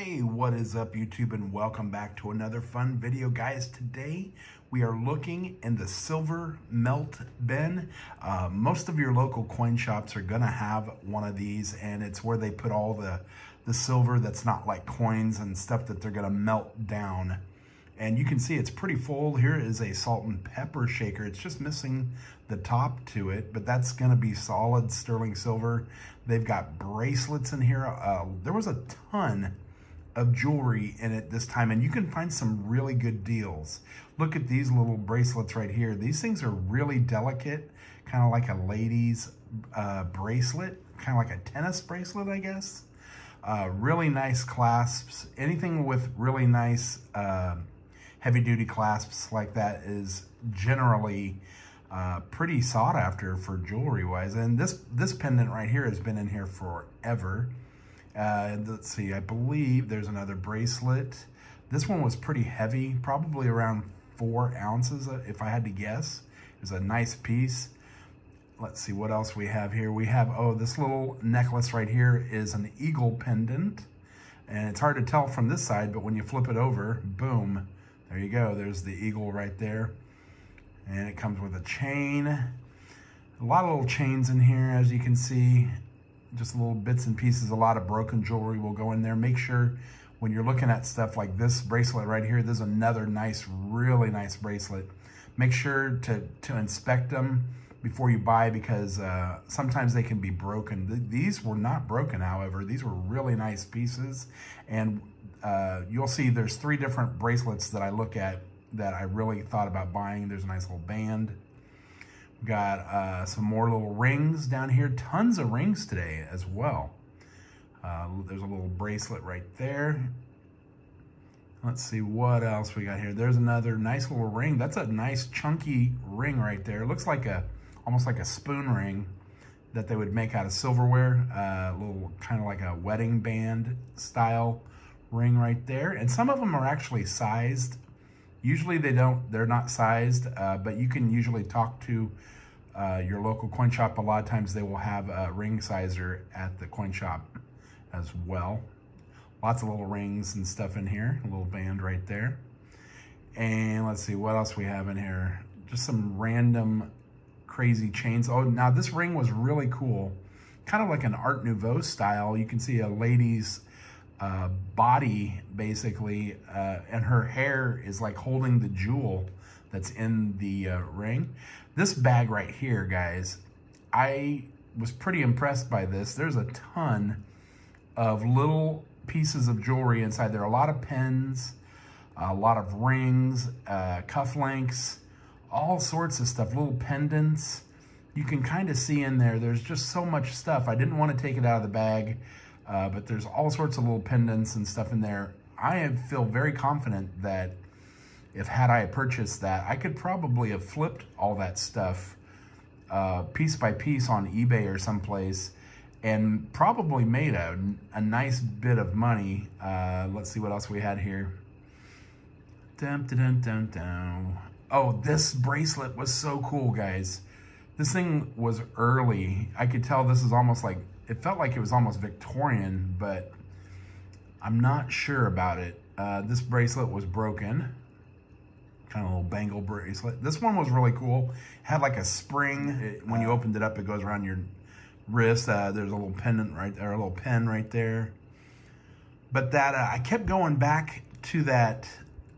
What is up YouTube and welcome back to another fun video. Guys, today we are looking in the silver melt bin. Uh, most of your local coin shops are gonna have one of these and it's where they put all the, the silver that's not like coins and stuff that they're gonna melt down. And you can see it's pretty full. Here is a salt and pepper shaker. It's just missing the top to it, but that's gonna be solid sterling silver. They've got bracelets in here. Uh, there was a ton of jewelry in it this time and you can find some really good deals. Look at these little bracelets right here. These things are really delicate, kind of like a lady's uh, bracelet, kind of like a tennis bracelet, I guess. Uh, really nice clasps. Anything with really nice uh, heavy duty clasps like that is generally uh, pretty sought after for jewelry wise. And this, this pendant right here has been in here forever. Uh, let's see, I believe there's another bracelet. This one was pretty heavy, probably around four ounces, uh, if I had to guess. It's a nice piece. Let's see what else we have here. We have, oh, this little necklace right here is an eagle pendant. And it's hard to tell from this side, but when you flip it over, boom, there you go. There's the eagle right there. And it comes with a chain. A lot of little chains in here, as you can see just little bits and pieces, a lot of broken jewelry will go in there. Make sure when you're looking at stuff like this bracelet right here, there's another nice, really nice bracelet. Make sure to, to inspect them before you buy because uh, sometimes they can be broken. Th these were not broken, however. These were really nice pieces. And uh, you'll see there's three different bracelets that I look at that I really thought about buying. There's a nice little band. Got uh, some more little rings down here. Tons of rings today as well. Uh, there's a little bracelet right there. Let's see what else we got here. There's another nice little ring. That's a nice chunky ring right there. It looks like a, almost like a spoon ring that they would make out of silverware. A uh, little kind of like a wedding band style ring right there. And some of them are actually sized Usually they don't, they're not sized, uh, but you can usually talk to uh, your local coin shop. A lot of times they will have a ring sizer at the coin shop as well. Lots of little rings and stuff in here, a little band right there. And let's see what else we have in here. Just some random crazy chains. Oh, now this ring was really cool. Kind of like an Art Nouveau style. You can see a lady's uh, body basically, uh, and her hair is like holding the jewel that's in the uh, ring. This bag right here, guys, I was pretty impressed by this. There's a ton of little pieces of jewelry inside there. A lot of pins, a lot of rings, uh, cufflinks, all sorts of stuff, little pendants. You can kind of see in there, there's just so much stuff. I didn't want to take it out of the bag uh, but there's all sorts of little pendants and stuff in there. I feel very confident that if had I purchased that, I could probably have flipped all that stuff uh, piece by piece on eBay or someplace and probably made a, a nice bit of money. Uh, let's see what else we had here. Dun, dun, dun, Oh, this bracelet was so cool, guys. This thing was early. I could tell this is almost like it felt like it was almost Victorian, but I'm not sure about it. Uh, this bracelet was broken. Kind of a little bangle bracelet. This one was really cool. Had like a spring. It, when you opened it up, it goes around your wrist. Uh, there's a little pendant right there, a little pen right there. But that, uh, I kept going back to that,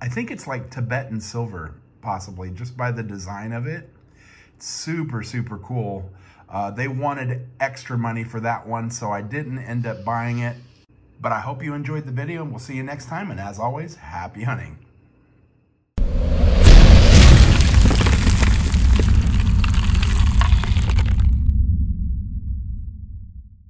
I think it's like Tibetan silver, possibly, just by the design of it. super, super cool. Uh, they wanted extra money for that one, so I didn't end up buying it. But I hope you enjoyed the video, and we'll see you next time. And as always, happy hunting.